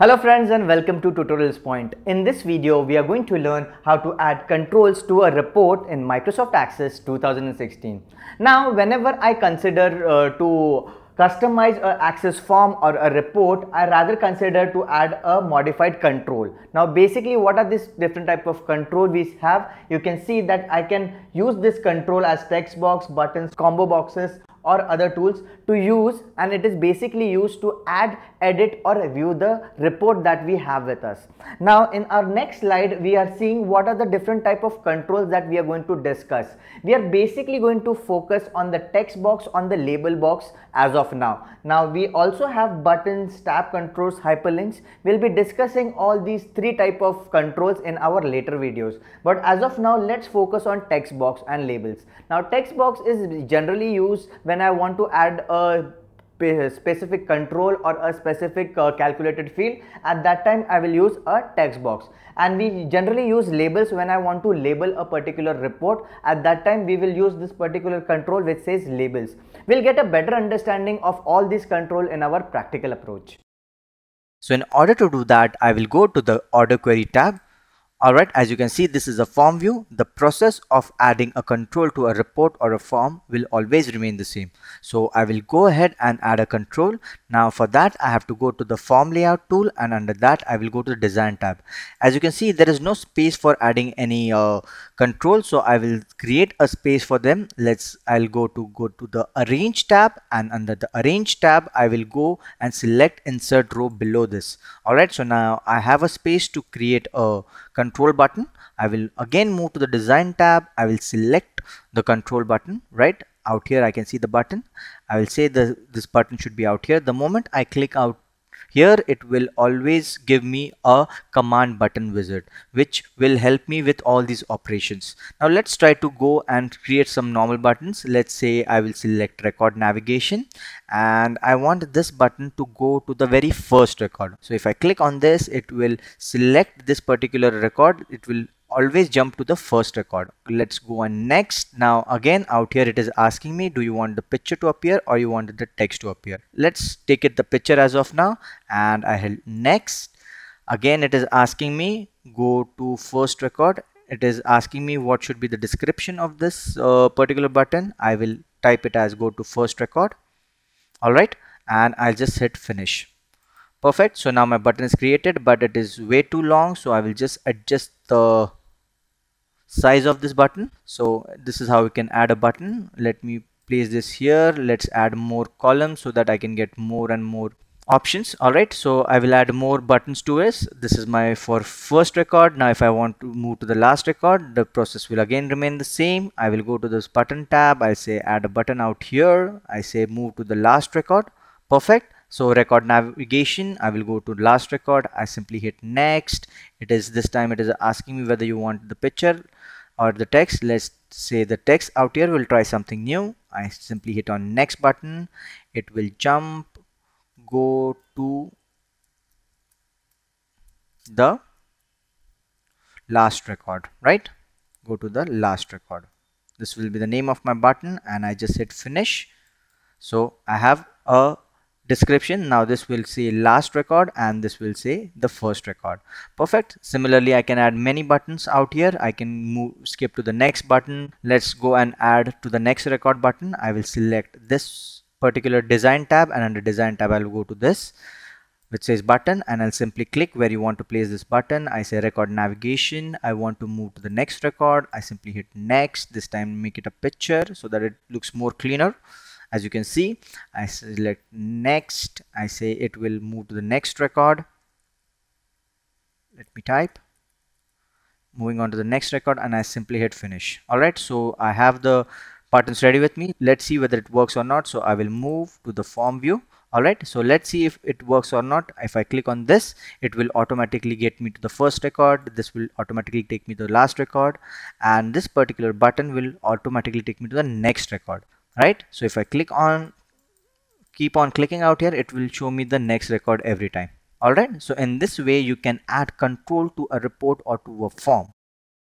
Hello friends and welcome to Tutorials Point. In this video, we are going to learn how to add controls to a report in Microsoft Access 2016. Now, whenever I consider uh, to customize a access form or a report, I rather consider to add a modified control. Now basically what are these different type of control we have? You can see that I can use this control as text box, buttons, combo boxes or other tools to use and it is basically used to add edit or view the report that we have with us. Now in our next slide we are seeing what are the different type of controls that we are going to discuss. We are basically going to focus on the text box on the label box as of now. Now we also have buttons tab controls hyperlinks. We'll be discussing all these three type of controls in our later videos. But as of now let's focus on text box and labels. Now text box is generally used when I want to add a specific control or a specific uh, calculated field. At that time I will use a text box. And we generally use labels when I want to label a particular report. At that time we will use this particular control which says labels. We'll get a better understanding of all these control in our practical approach. So in order to do that I will go to the order query tab Alright, as you can see, this is a form view. The process of adding a control to a report or a form will always remain the same. So I will go ahead and add a control. Now for that, I have to go to the form layout tool and under that, I will go to the design tab. As you can see, there is no space for adding any uh, control. So I will create a space for them. Let's, I'll go to go to the arrange tab and under the arrange tab, I will go and select insert row below this. Alright, so now I have a space to create a control button. I will again move to the design tab. I will select the control button right? Out here I can see the button. I will say the this button should be out here. The moment I click out here it will always give me a command button wizard which will help me with all these operations. Now let's try to go and create some normal buttons. Let's say I will select record navigation and I want this button to go to the very first record. So if I click on this it will select this particular record. It will always jump to the first record. Let's go on next. Now again out here it is asking me do you want the picture to appear or you want the text to appear? Let's take it the picture as of now and I hit next. Again it is asking me go to first record. It is asking me what should be the description of this uh, particular button. I will type it as go to first record. Alright and I'll just hit finish. Perfect. So now my button is created but it is way too long. So I will just adjust the size of this button. So this is how we can add a button. Let me place this here. Let's add more columns so that I can get more and more options. All right. So I will add more buttons to this. This is my for first record. Now if I want to move to the last record the process will again remain the same. I will go to this button tab. I say add a button out here. I say move to the last record. Perfect so record navigation I will go to last record. I simply hit next. It is this time it is asking me whether you want the picture or the text. Let's say the text out here will try something new. I simply hit on next button. It will jump go to the last record right? Go to the last record. This will be the name of my button and I just hit finish. So I have a description. Now this will say last record and this will say the first record. Perfect. Similarly I can add many buttons out here. I can move skip to the next button. Let's go and add to the next record button. I will select this particular design tab and under design tab I'll go to this which says button and I'll simply click where you want to place this button. I say record navigation. I want to move to the next record. I simply hit next this time make it a picture so that it looks more cleaner as you can see I select next. I say it will move to the next record. Let me type. Moving on to the next record and I simply hit finish. Alright so I have the buttons ready with me. Let's see whether it works or not. So I will move to the form view. Alright so let's see if it works or not. If I click on this it will automatically get me to the first record. This will automatically take me to the last record. And this particular button will automatically take me to the next record right? So if I click on keep on clicking out here it will show me the next record every time. Alright so in this way you can add control to a report or to a form